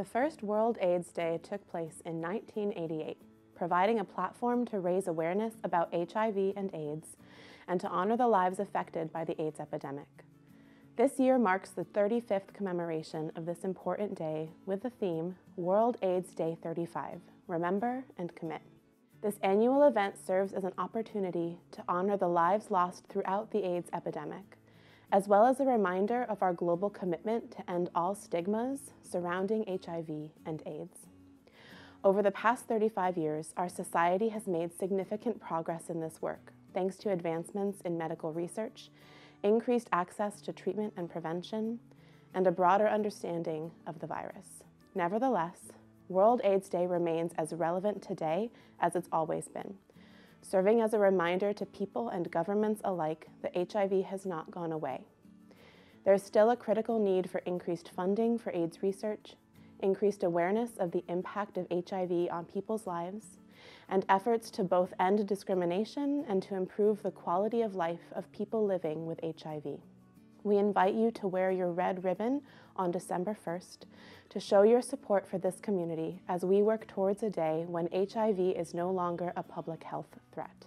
The first World AIDS Day took place in 1988, providing a platform to raise awareness about HIV and AIDS and to honor the lives affected by the AIDS epidemic. This year marks the 35th commemoration of this important day with the theme World AIDS Day 35 Remember and Commit. This annual event serves as an opportunity to honor the lives lost throughout the AIDS epidemic, as well as a reminder of our global commitment to end all stigmas surrounding HIV and AIDS. Over the past 35 years, our society has made significant progress in this work, thanks to advancements in medical research increased access to treatment and prevention, and a broader understanding of the virus. Nevertheless, World AIDS Day remains as relevant today as it's always been, serving as a reminder to people and governments alike that HIV has not gone away. There's still a critical need for increased funding for AIDS research, increased awareness of the impact of HIV on people's lives, and efforts to both end discrimination and to improve the quality of life of people living with HIV. We invite you to wear your red ribbon on December 1st to show your support for this community as we work towards a day when HIV is no longer a public health threat.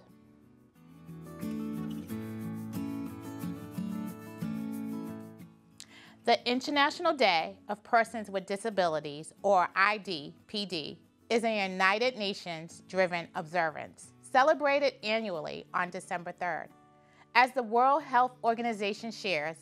The International Day of Persons with Disabilities, or IDPD, is a United Nations driven observance celebrated annually on December 3rd. As the World Health Organization shares,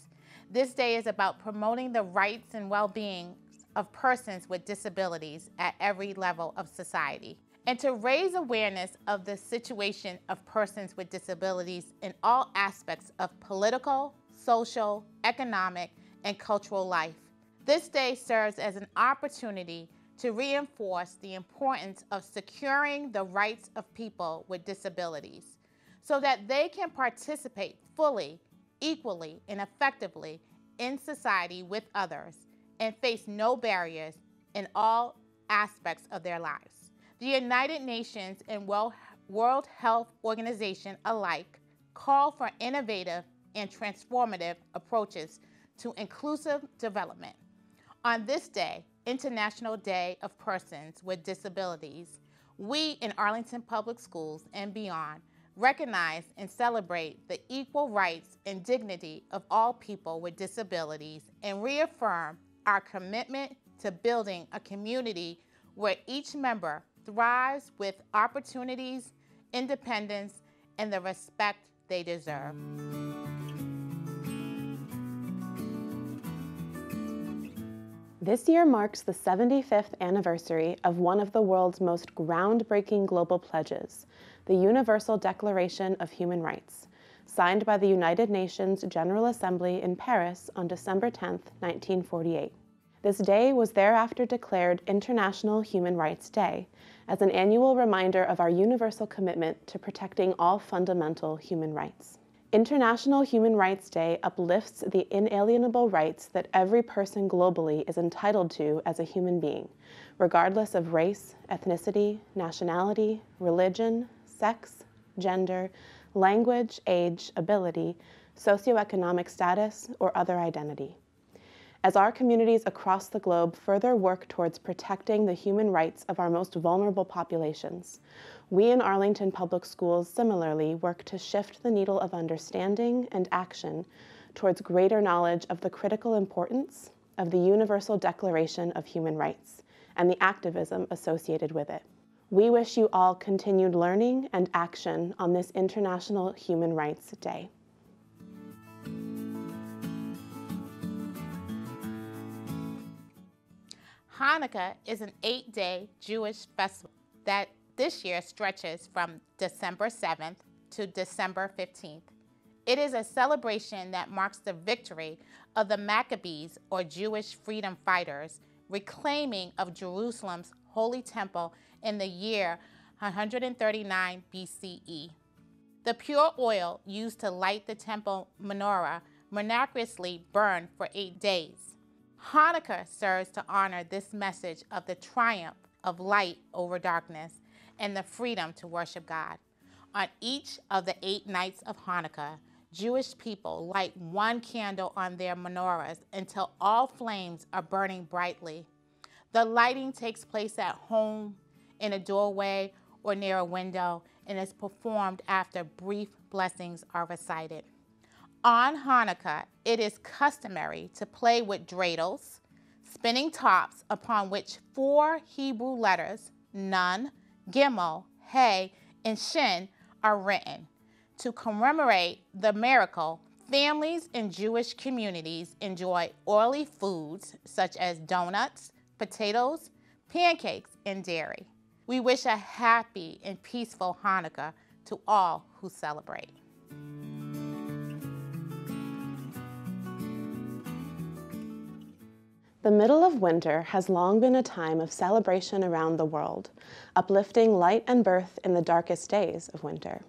this day is about promoting the rights and well being of persons with disabilities at every level of society and to raise awareness of the situation of persons with disabilities in all aspects of political, social, economic, and cultural life. This day serves as an opportunity to reinforce the importance of securing the rights of people with disabilities so that they can participate fully, equally, and effectively in society with others and face no barriers in all aspects of their lives. The United Nations and World Health Organization alike call for innovative and transformative approaches to inclusive development. On this day, International Day of Persons with Disabilities, we in Arlington Public Schools and beyond recognize and celebrate the equal rights and dignity of all people with disabilities and reaffirm our commitment to building a community where each member thrives with opportunities, independence, and the respect they deserve. This year marks the 75th anniversary of one of the world's most groundbreaking global pledges, the Universal Declaration of Human Rights, signed by the United Nations General Assembly in Paris on December 10, 1948. This day was thereafter declared International Human Rights Day as an annual reminder of our universal commitment to protecting all fundamental human rights. International Human Rights Day uplifts the inalienable rights that every person globally is entitled to as a human being, regardless of race, ethnicity, nationality, religion, sex, gender, language, age, ability, socioeconomic status, or other identity. As our communities across the globe further work towards protecting the human rights of our most vulnerable populations, we in Arlington Public Schools similarly work to shift the needle of understanding and action towards greater knowledge of the critical importance of the Universal Declaration of Human Rights and the activism associated with it. We wish you all continued learning and action on this International Human Rights Day. Hanukkah is an eight-day Jewish festival that this year stretches from December 7th to December 15th. It is a celebration that marks the victory of the Maccabees, or Jewish freedom fighters, reclaiming of Jerusalem's holy temple in the year 139 BCE. The pure oil used to light the temple menorah miraculously burned for eight days. Hanukkah serves to honor this message of the triumph of light over darkness and the freedom to worship God. On each of the eight nights of Hanukkah, Jewish people light one candle on their menorahs until all flames are burning brightly. The lighting takes place at home, in a doorway, or near a window, and is performed after brief blessings are recited. On Hanukkah, it is customary to play with dreidels, spinning tops upon which four Hebrew letters, Nun, Gimel, Hey, and Shin, are written. To commemorate the miracle, families in Jewish communities enjoy oily foods such as donuts, potatoes, pancakes, and dairy. We wish a happy and peaceful Hanukkah to all who celebrate. The middle of winter has long been a time of celebration around the world, uplifting light and birth in the darkest days of winter.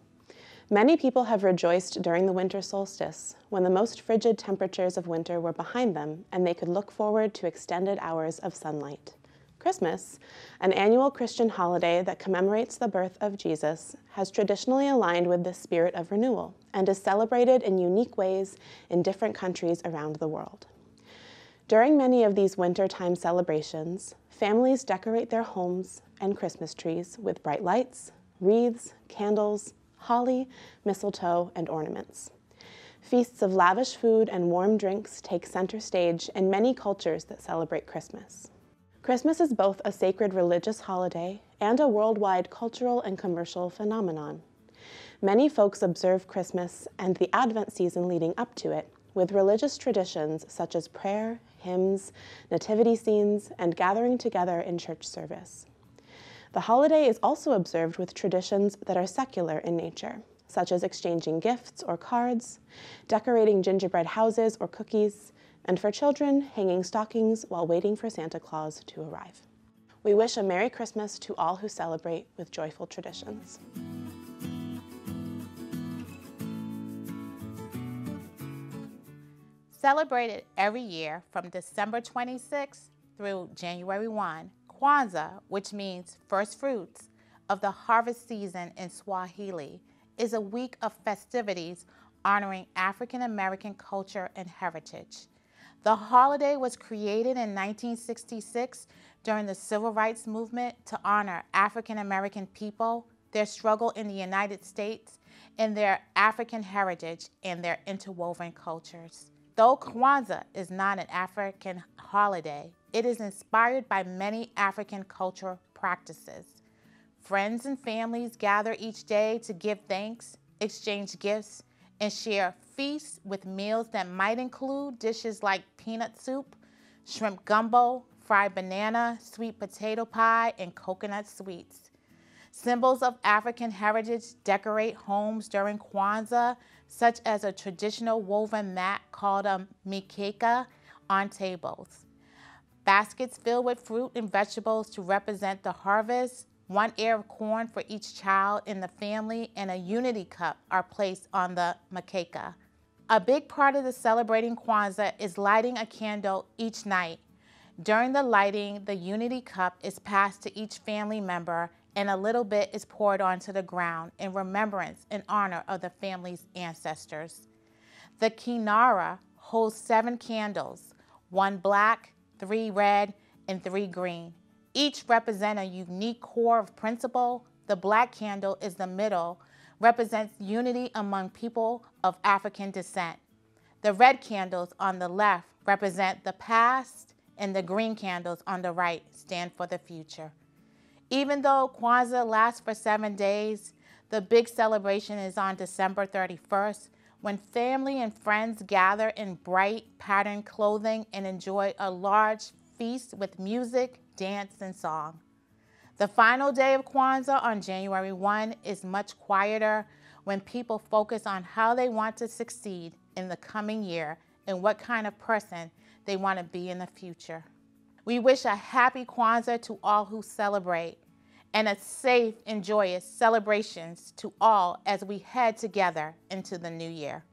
Many people have rejoiced during the winter solstice, when the most frigid temperatures of winter were behind them and they could look forward to extended hours of sunlight. Christmas, an annual Christian holiday that commemorates the birth of Jesus, has traditionally aligned with this spirit of renewal and is celebrated in unique ways in different countries around the world. During many of these wintertime celebrations, families decorate their homes and Christmas trees with bright lights, wreaths, candles, holly, mistletoe, and ornaments. Feasts of lavish food and warm drinks take center stage in many cultures that celebrate Christmas. Christmas is both a sacred religious holiday and a worldwide cultural and commercial phenomenon. Many folks observe Christmas and the Advent season leading up to it with religious traditions such as prayer, hymns, nativity scenes, and gathering together in church service. The holiday is also observed with traditions that are secular in nature, such as exchanging gifts or cards, decorating gingerbread houses or cookies, and for children, hanging stockings while waiting for Santa Claus to arrive. We wish a Merry Christmas to all who celebrate with joyful traditions. Celebrated every year from December 26th through January 1, Kwanzaa, which means first fruits of the harvest season in Swahili, is a week of festivities honoring African American culture and heritage. The holiday was created in 1966 during the Civil Rights Movement to honor African American people, their struggle in the United States, and their African heritage and their interwoven cultures. Though Kwanzaa is not an African holiday, it is inspired by many African cultural practices. Friends and families gather each day to give thanks, exchange gifts, and share feasts with meals that might include dishes like peanut soup, shrimp gumbo, fried banana, sweet potato pie, and coconut sweets. Symbols of African heritage decorate homes during Kwanzaa such as a traditional woven mat called a mikeka on tables. Baskets filled with fruit and vegetables to represent the harvest, one ear of corn for each child in the family, and a unity cup are placed on the mikeka. A big part of the celebrating Kwanzaa is lighting a candle each night. During the lighting, the unity cup is passed to each family member and a little bit is poured onto the ground in remembrance and honor of the family's ancestors. The kinara holds seven candles, one black, three red, and three green. Each represent a unique core of principle. The black candle is the middle, represents unity among people of African descent. The red candles on the left represent the past, and the green candles on the right stand for the future. Even though Kwanzaa lasts for seven days, the big celebration is on December 31st when family and friends gather in bright patterned clothing and enjoy a large feast with music, dance, and song. The final day of Kwanzaa on January 1 is much quieter when people focus on how they want to succeed in the coming year and what kind of person they want to be in the future. We wish a happy Kwanzaa to all who celebrate and a safe and joyous celebrations to all as we head together into the new year.